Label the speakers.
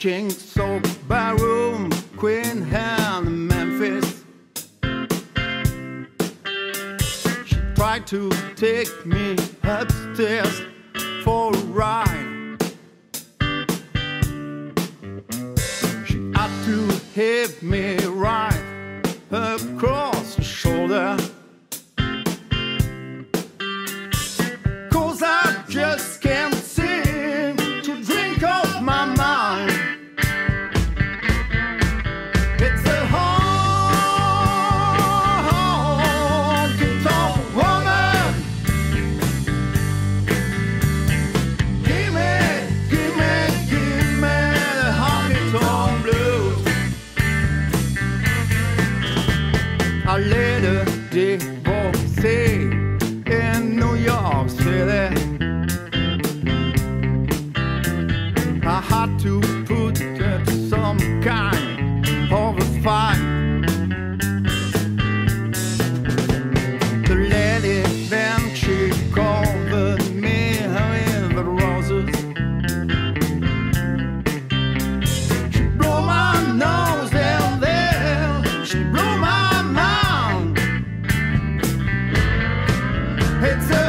Speaker 1: King Soap Barroom, Queen Anne, Memphis. She tried to take me upstairs for a ride. She had to hit me right across. I later divorcee in New York City. I had to It's